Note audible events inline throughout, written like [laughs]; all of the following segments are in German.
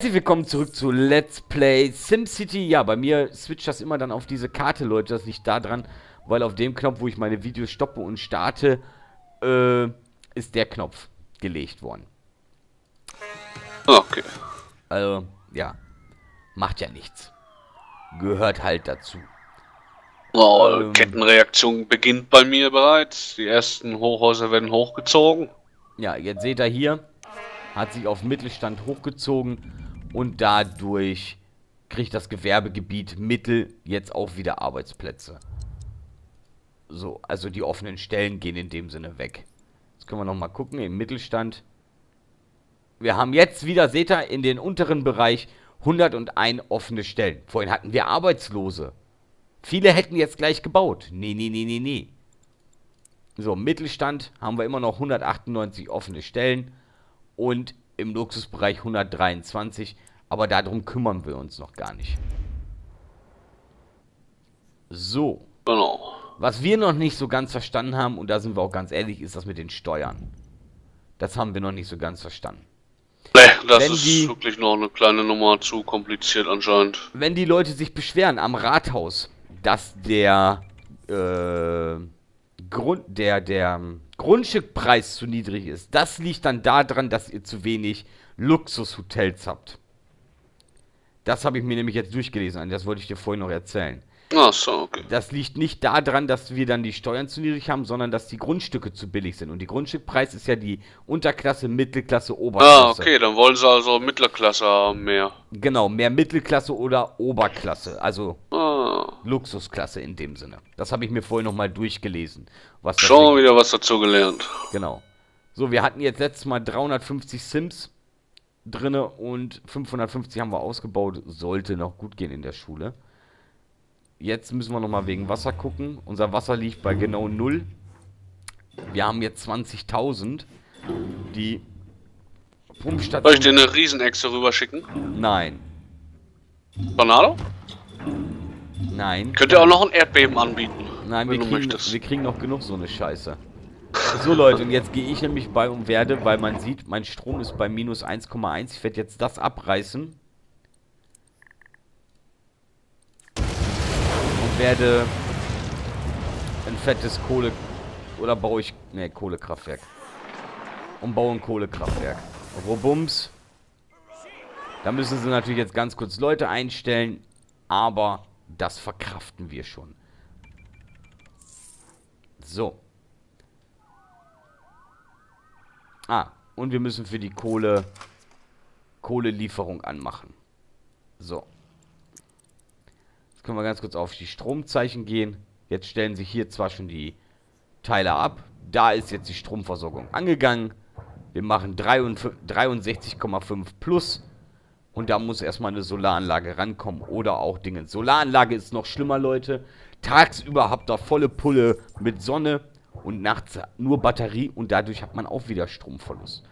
Herzlich willkommen zurück zu Let's Play SimCity. Ja, bei mir switcht das immer dann auf diese Karte, Leute. Das liegt daran, weil auf dem Knopf, wo ich meine Videos stoppe und starte, äh, ist der Knopf gelegt worden. Okay. Also, ja. Macht ja nichts. Gehört halt dazu. Oh, Ähm. Kettenreaktion beginnt bei mir bereits. Die ersten Hochhäuser werden hochgezogen. Ja, jetzt seht ihr hier, hat sich auf Mittelstand hochgezogen und dadurch kriegt das Gewerbegebiet Mittel jetzt auch wieder Arbeitsplätze. So, also die offenen Stellen gehen in dem Sinne weg. Jetzt können wir nochmal gucken, im Mittelstand. Wir haben jetzt wieder, seht ihr, in den unteren Bereich 101 offene Stellen. Vorhin hatten wir Arbeitslose. Viele hätten jetzt gleich gebaut. Nee, nee, nee, nee, nee. So, Mittelstand haben wir immer noch 198 offene Stellen und im Luxusbereich 123, aber darum kümmern wir uns noch gar nicht. So, Genau. was wir noch nicht so ganz verstanden haben, und da sind wir auch ganz ehrlich, ist das mit den Steuern. Das haben wir noch nicht so ganz verstanden. Nee, das Wenn ist die- wirklich noch eine kleine Nummer zu kompliziert anscheinend. Wenn die Leute sich beschweren am Rathaus, dass der äh, Grund, der, der Grundstückpreis zu niedrig ist, das liegt dann daran, dass ihr zu wenig Luxushotels habt. Das habe ich mir nämlich jetzt durchgelesen, das wollte ich dir vorhin noch erzählen. Ach so, okay. Das liegt nicht daran, dass wir dann die Steuern zu niedrig haben, sondern dass die Grundstücke zu billig sind. Und die Grundstückpreis ist ja die Unterklasse, Mittelklasse, Ah, Oberklasse. okay, dann wollen sie also Mittelklasse haben mehr. Genau, mehr Mittelklasse oder Oberklasse. Also Ah, Luxusklasse in dem Sinne. Das habe ich mir vorhin nochmal durchgelesen. Was schon wieder was dazu gelernt. Genau. So, wir hatten jetzt letztes Mal 350 Sims drinne und 550 haben wir ausgebaut. Sollte noch gut gehen in der Schule. Jetzt müssen wir nochmal wegen Wasser gucken. Unser Wasser liegt bei genau 0. Wir haben jetzt 20.000. Die Soll ich Pumpstation... dir eine Riesenechse rüberschicken? Nein. Tornado? Nein. Könnt ihr auch noch ein Erdbeben anbieten? Nein, wir wenn du kriegen, möchtest. wir kriegen noch genug so eine Scheiße. So Leute, und jetzt gehe ich nämlich bei und werde, weil man sieht, mein Strom ist bei minus 1,1. Ich werde jetzt das abreißen. Und werde ein fettes Kohle... Oder baue ich... Ne, Kohlekraftwerk. Und baue ein Kohlekraftwerk. Robums. Da müssen sie natürlich jetzt ganz kurz Leute einstellen. Aber das verkraften wir schon. So. Ah, und wir müssen für die Kohle Kohlelieferung anmachen. So. Jetzt können wir ganz kurz auf die Stromzeichen gehen. Jetzt stellen sich hier zwar schon die Teile ab. Da ist jetzt die Stromversorgung angegangen. Wir machen 53 63,5 plus. Und da muss erstmal eine Solaranlage rankommen. Oder auch Dinge. Solaranlage ist noch schlimmer, Leute. Tagsüber habt ihr volle Pulle mit Sonne. Und nachts nur Batterie. Und dadurch hat man auch wieder Stromverlust.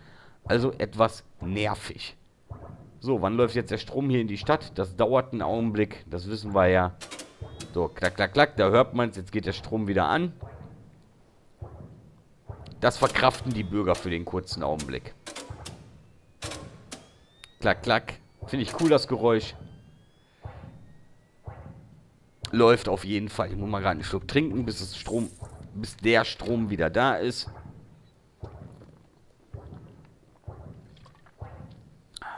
Also etwas nervig. So, wann läuft jetzt der Strom hier in die Stadt? Das dauert einen Augenblick. Das wissen wir ja. So, klack, klack, klack. Da hört man es. Jetzt geht der Strom wieder an. Das verkraften die Bürger für den kurzen Augenblick. Klack, klack. Finde ich cool, das Geräusch. Läuft auf jeden Fall. Ich muss mal gerade einen Schluck trinken, bis das Strom, bis der Strom wieder da ist.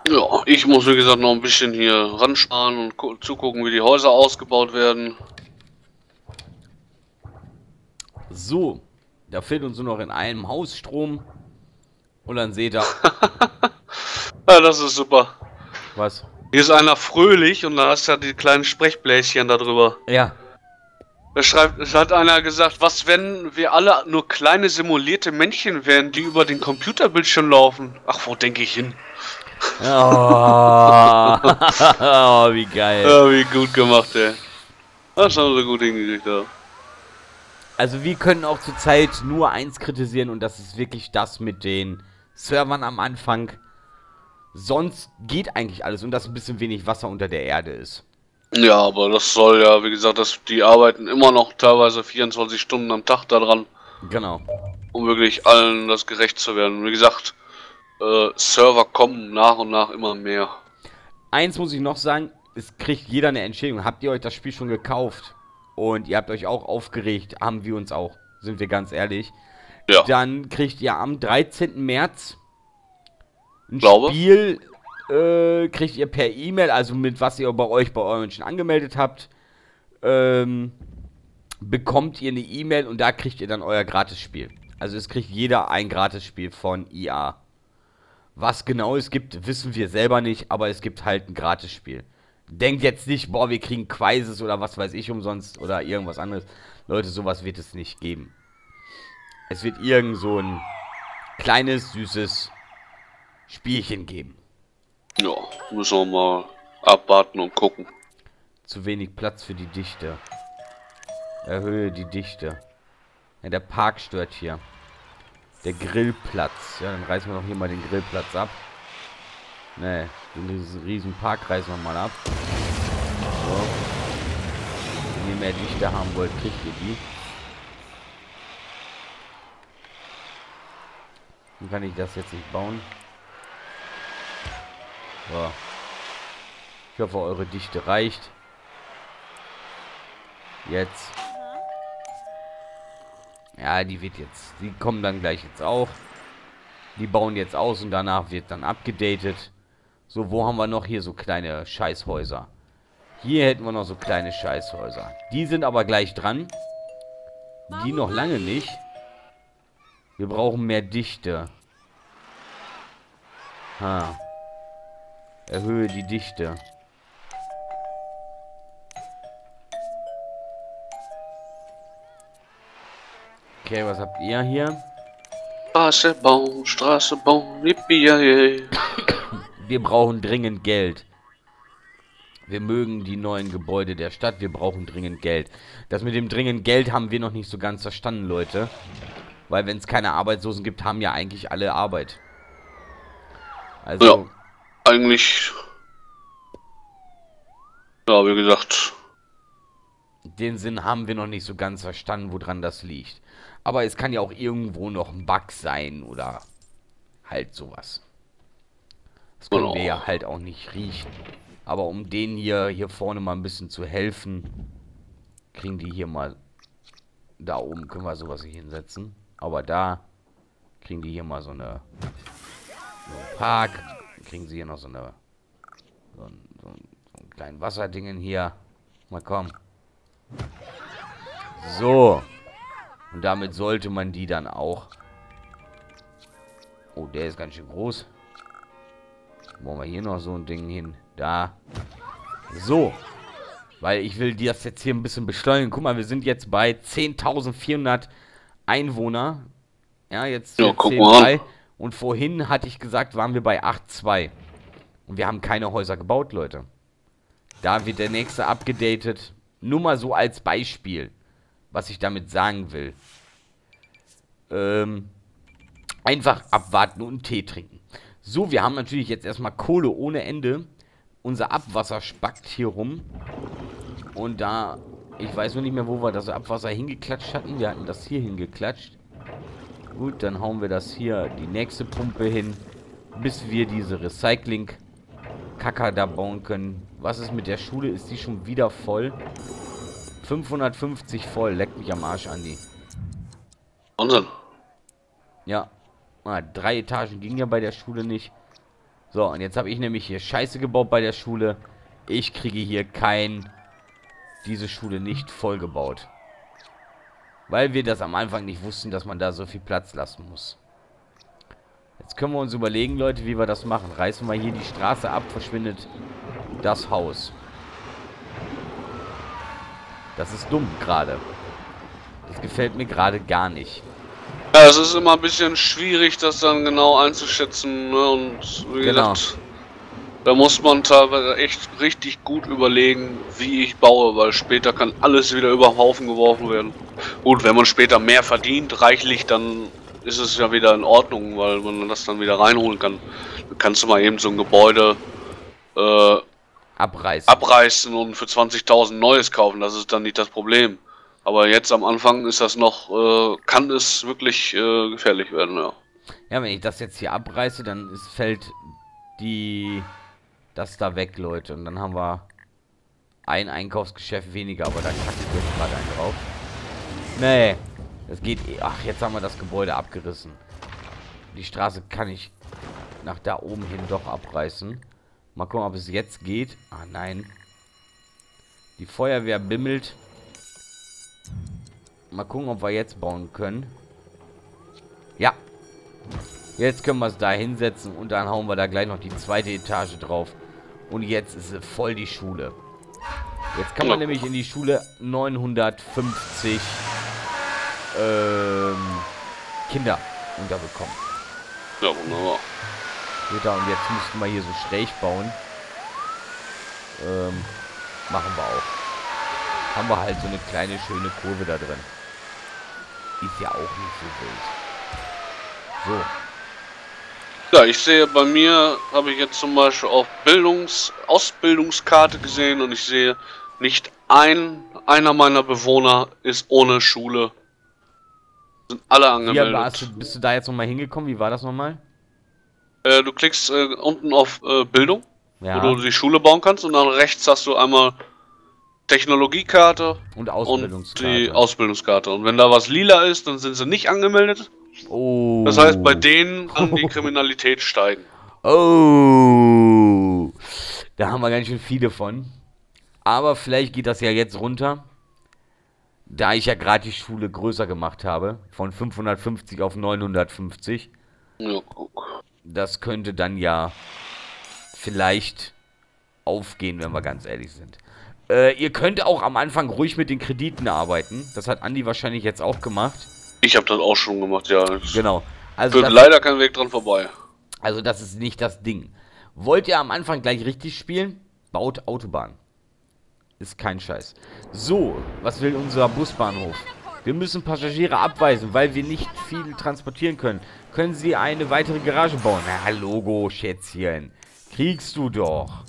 Ja, ich muss wie gesagt noch ein bisschen hier ransparen und gu- zugucken, wie die Häuser ausgebaut werden. So, da fehlt uns nur noch in einem Haus Strom. Und dann seht ihr, [laughs] Ja, das ist super. Was? Hier ist einer fröhlich und da hast du ja die kleinen Sprechbläschen da drüber. Ja, Da schreibt, es hat einer gesagt, was wenn wir alle nur kleine simulierte Männchen wären, die über den Computerbildschirm laufen? Ach, wo denke ich hin? Oh, [laughs] oh wie geil. Ja, wie gut gemacht, ey. Das haben sie gut hingekriegt, ja. Also wir können auch zurzeit nur eins kritisieren und das ist wirklich das mit den Servern am Anfang. Sonst geht eigentlich alles und dass ein bisschen wenig Wasser unter der Erde ist. Ja, aber das soll ja, wie gesagt, das, die arbeiten immer noch teilweise 24 Stunden am Tag daran, Genau. um wirklich allen das gerecht zu werden. Wie gesagt, äh, Server kommen nach und nach immer mehr. eins muss ich noch sagen, es kriegt jeder eine Entschädigung. Habt ihr euch das Spiel schon gekauft und ihr habt euch auch aufgeregt, haben wir uns auch, sind wir ganz ehrlich. Ja. Dann kriegt ihr am 13. März ein Glaube. Spiel, äh, kriegt ihr per E-Mail, also mit was ihr bei euch bei euren schon angemeldet habt, ähm, bekommt ihr eine E-Mail und da kriegt ihr dann euer Gratisspiel. Also es kriegt jeder ein Gratisspiel von IA. Was genau es gibt, wissen wir selber nicht, aber es gibt halt ein Gratisspiel. Denkt jetzt nicht, boah, wir kriegen Quizzes oder was weiß ich umsonst oder irgendwas anderes. Leute, sowas wird es nicht geben. Es wird irgend so ein kleines, süßes Spielchen geben. Ja, müssen wir mal abwarten und gucken. Zu wenig Platz für die Dichte. Erhöhe die Dichte. Ja, der Park stört hier. Der Grillplatz. Ja, dann reißen wir doch hier mal den Grillplatz ab. Ne, den riesen Park reißen wir mal ab. So. Wenn ihr mehr Dichte haben wollt, kriegt ihr die. Dann kann ich das jetzt nicht bauen. So. Ich hoffe, eure Dichte reicht. Jetzt. Ja, die wird jetzt. Die kommen dann gleich jetzt auch. Die bauen jetzt aus und danach wird dann abgedatet. So, wo haben wir noch hier so kleine Scheißhäuser? Hier hätten wir noch so kleine Scheißhäuser. Die sind aber gleich dran. Die noch lange nicht. Wir brauchen mehr Dichte. Ha. Erhöhe die Dichte. Okay, was habt ihr hier? Straße bauen, Straße bauen, yippie. Wir brauchen dringend Geld. Wir mögen die neuen Gebäude der Stadt. Wir brauchen dringend Geld. Das mit dem dringend Geld haben wir noch nicht so ganz verstanden, Leute. Weil wenn es keine Arbeitslosen gibt, haben ja eigentlich alle Arbeit. Also, Ja. Eigentlich. Ja, wie gesagt. den Sinn haben wir noch nicht so ganz verstanden, woran das liegt. Aber es kann ja auch irgendwo noch ein Bug sein oder halt sowas. Das können Genau. wir ja halt auch nicht riechen. Aber um denen hier, hier vorne mal ein bisschen zu helfen, kriegen die hier mal... Da oben können wir sowas hier hinsetzen. Aber da kriegen die hier mal so eine... So einen Park. Dann kriegen sie hier noch so eine... So ein, so ein, so ein kleinen Wasserdingen hier. Mal komm. So. Und damit sollte man die dann auch... Oh, der ist ganz schön groß. Wollen wir hier noch so ein Ding hin? Da. So. Weil ich will das jetzt hier ein bisschen beschleunigen. Guck mal, wir sind jetzt bei 10.400 Einwohner. Ja, jetzt Ja, guck mal 10,3. Und vorhin hatte ich gesagt, waren wir bei 8,2. Und wir haben keine Häuser gebaut, Leute. Da wird der nächste abgedatet. Nur mal so als Beispiel, was ich damit sagen will. Ähm, einfach abwarten und Tee trinken. So, wir haben natürlich jetzt erstmal Kohle ohne Ende. Unser Abwasser spackt hier rum. Und da, ich weiß nur nicht mehr, wo wir das Abwasser hingeklatscht hatten. Wir hatten das hier hingeklatscht. Gut, dann hauen wir das hier die nächste Pumpe hin, bis wir diese Recycling-Kacker da bauen können. Was ist mit der Schule? Ist die schon wieder voll? 550 voll. Leckt mich am Arsch, Andi. Wahnsinn. Ja. Ah, drei Etagen ging ja bei der Schule nicht. So, und jetzt habe ich nämlich hier Scheiße gebaut bei der Schule. Ich kriege hier kein... Diese Schule nicht vollgebaut. Weil wir das am Anfang nicht wussten, dass man da so viel Platz lassen muss. Jetzt können wir uns überlegen, Leute, wie wir das machen. Reißen wir hier die Straße ab, verschwindet das Haus. Das ist dumm gerade. Das gefällt mir gerade gar nicht. Ja, es ist immer ein bisschen schwierig, das dann genau einzuschätzen. Ne? Und wie Genau. gesagt, da muss man teilweise echt richtig gut überlegen, wie ich baue, weil später kann alles wieder über den Haufen geworfen werden. Gut, wenn man später mehr verdient, reichlich, dann ist es ja wieder in Ordnung, weil man das dann wieder reinholen kann. Dann kannst du mal eben so ein Gebäude äh, Abreißen. abreißen und für 20.000 neues kaufen. Das ist dann nicht das Problem. Aber jetzt am Anfang ist das noch, äh, kann es wirklich äh, gefährlich werden, ja. Ja, wenn ich das jetzt hier abreiße, dann ist, fällt die Das da weg, Leute. Und dann haben wir ein Einkaufsgeschäft weniger, aber da kacke ich gerade einen drauf. Nee, das geht eh. Ach, jetzt haben wir das Gebäude abgerissen. Die Straße kann ich nach da oben hin doch abreißen. Mal gucken, ob es jetzt geht. Ah, nein. Die Feuerwehr bimmelt. Mal gucken, ob wir jetzt bauen können. Ja. Jetzt können wir es da hinsetzen und dann hauen wir da gleich noch die zweite Etage drauf. Und jetzt ist voll die Schule. Jetzt kann man ja. nämlich in die Schule 950 ähm, Kinder unterbekommen. Ja, wunderbar. und jetzt müssten wir hier so schräg bauen. Ähm, machen wir auch. Haben wir halt so eine kleine, schöne Kurve da drin. Ist ja auch nicht so wild. So. Ja, ich sehe bei mir, habe ich jetzt zum Beispiel auch Bildungs Ausbildungskarte gesehen und ich sehe, nicht ein einer meiner Bewohner ist ohne Schule. Sind alle angemeldet. Ja, warst bist du da jetzt nochmal hingekommen? Wie war das nochmal? Äh, du klickst äh, unten auf äh, Bildung, ja. wo du die Schule bauen kannst und dann rechts hast du einmal Technologiekarte und Ausbildungskarte. Und die Ausbildungskarte. Und wenn da was lila ist, dann sind sie nicht angemeldet. Oh. Das heißt, bei denen kann die Kriminalität steigen. [laughs] Oh. Da haben wir ganz schön viele von. Aber vielleicht geht das ja jetzt runter. Da ich ja gerade die Schule größer gemacht habe. Von 550 auf 950. Ja, guck. Das könnte dann ja vielleicht aufgehen, wenn wir ganz ehrlich sind. Äh, ihr könnt auch am Anfang ruhig mit den Krediten arbeiten. Das hat Andi wahrscheinlich jetzt auch gemacht. Ich habe das auch schon gemacht, ja. Genau. Also Führt leider kein Weg dran vorbei. Also das ist nicht das Ding. Wollt ihr am Anfang gleich richtig spielen? Baut Autobahn. Ist kein Scheiß. So, was will unser Busbahnhof? Wir müssen Passagiere abweisen, weil wir nicht viel transportieren können. Können Sie eine weitere Garage bauen? Na, Logo, Schätzchen. Kriegst du doch.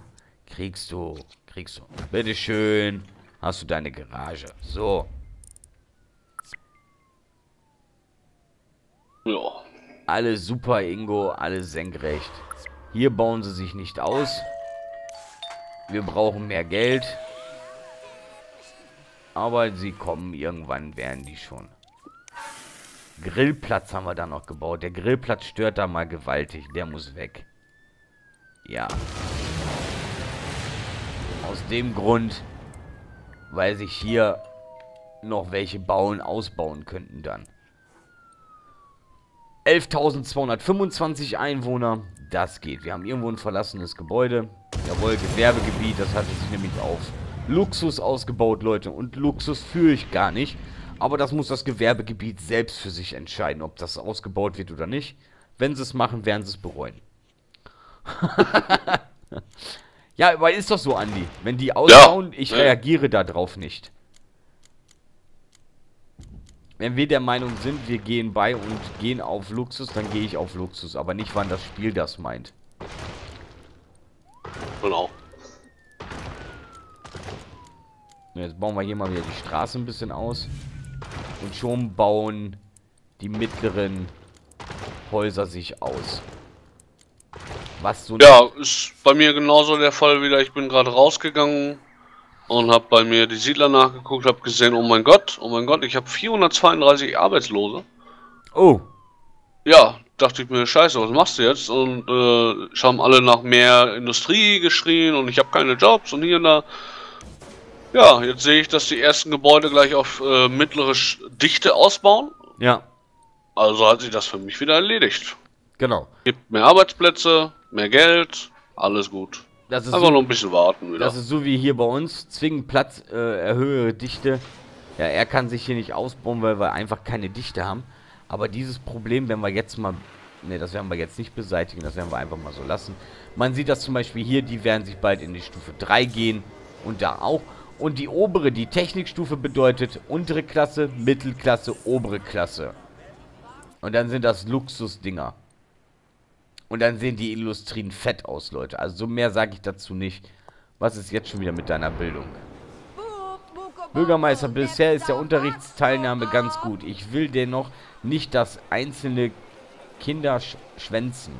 Kriegst du. Kriegst du. Bitteschön. Hast du deine Garage. So. Ja. Alle super, Ingo. Alle senkrecht. Hier bauen sie sich nicht aus. Wir brauchen mehr Geld. Aber sie kommen irgendwann, werden die schon. Grillplatz haben wir da noch gebaut. Der Grillplatz stört da mal gewaltig. Der muss weg. Ja. Aus dem Grund, weil sich hier noch welche bauen, ausbauen könnten dann. 11.225 Einwohner. Das geht. Wir haben irgendwo ein verlassenes Gebäude. Jawohl, Gewerbegebiet. Das hatte sich nämlich auf Luxus ausgebaut, Leute. Und Luxus führe ich gar nicht. Aber das muss das Gewerbegebiet selbst für sich entscheiden, ob das ausgebaut wird oder nicht. Wenn sie es machen, werden sie es bereuen. [laughs] ja, aber ist doch so, Andi. Wenn die ausbauen, ja. ich reagiere darauf nicht. Wenn wir der Meinung sind, wir gehen bei und gehen auf Luxus, dann gehe ich auf Luxus. Aber nicht, wann das Spiel das meint. Genau. Jetzt bauen wir hier mal wieder die Straße ein bisschen aus. Und schon bauen die mittleren Häuser sich aus. Was so... Ja, ist bei mir genauso der Fall wieder. Ich bin gerade rausgegangen und habe bei mir die Siedler nachgeguckt, habe gesehen, oh mein Gott, oh mein Gott, ich habe 432 Arbeitslose. Oh. Ja, dachte ich mir, scheiße, was machst du jetzt? Und äh, haben alle nach mehr Industrie geschrien und ich habe keine Jobs und hier und da. Ja, jetzt sehe ich, dass die ersten Gebäude gleich auf äh, mittlere Dichte ausbauen. Ja. Also hat sich das für mich wieder erledigt. Genau. Gibt mehr Arbeitsplätze, mehr Geld, alles gut. Das ist Einfach so, noch ein bisschen warten wieder. Das ist so wie hier bei uns. Zwingend Platz, äh, erhöhe Dichte. Ja, er kann sich hier nicht ausbauen, weil wir einfach keine Dichte haben. Aber dieses Problem, wenn wir jetzt mal... Ne, das werden wir jetzt nicht beseitigen. Das werden wir einfach mal so lassen. Man sieht das zum Beispiel hier. Die werden sich bald in die Stufe 3 gehen. Und da auch. Und die obere, die Technikstufe bedeutet untere Klasse, Mittelklasse, obere Klasse. Und dann sind das Luxusdinger. Und dann sehen die Illustrien fett aus, Leute. Also so mehr sage ich dazu nicht. Was ist jetzt schon wieder mit deiner Bildung? Bürgermeister, bisher ist der Unterrichtsteilnahme ganz gut. Ich will dennoch nicht, dass einzelne Kinder sch schwänzen.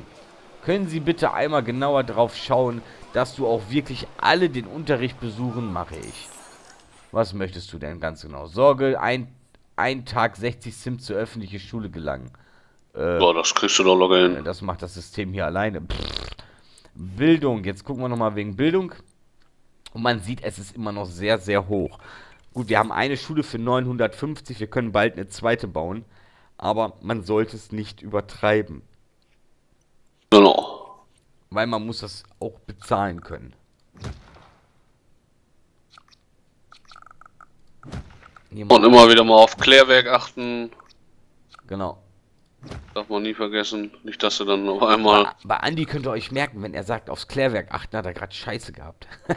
Können Sie bitte einmal genauer drauf schauen, dass du auch wirklich alle den Unterricht besuchen, mache ich. Was möchtest du denn ganz genau? Sorge, ein, ein Tag 60 Sim zur öffentlichen Schule gelangen. Äh, Boah, das kriegst du doch locker hin. Das macht das System hier alleine. Pff. Bildung, jetzt gucken wir nochmal wegen Bildung. Und man sieht, es ist immer noch sehr, sehr hoch. Gut, wir haben eine Schule für 950, wir können bald eine zweite bauen. Aber man sollte es nicht übertreiben. Genau. Weil man muss das auch bezahlen können. Und immer wieder mal auf Klärwerk achten. Genau. Darf man nie vergessen. Nicht, dass du dann auf einmal. Bei, bei Andi könnt ihr euch merken, wenn er sagt, aufs Klärwerk achten, hat er gerade Scheiße gehabt. [laughs]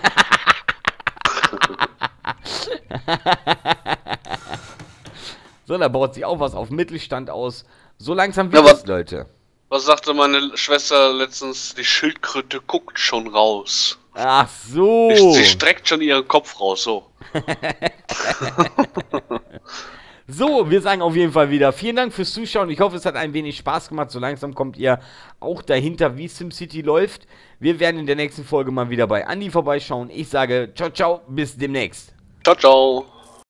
so, da baut sich auch was auf Mittelstand aus. So langsam wird ja, es, Leute. Was sagte meine Schwester letztens? Die Schildkröte guckt schon raus. Ach so. Sie streckt schon ihren Kopf raus, so. [laughs] So, wir sagen auf jeden Fall wieder vielen Dank fürs Zuschauen. Ich hoffe, es hat ein wenig Spaß gemacht. So langsam kommt ihr auch dahinter, wie SimCity läuft. Wir werden in der nächsten Folge mal wieder bei Andy vorbeischauen. Ich sage ciao, ciao, bis demnächst. Ciao, ciao.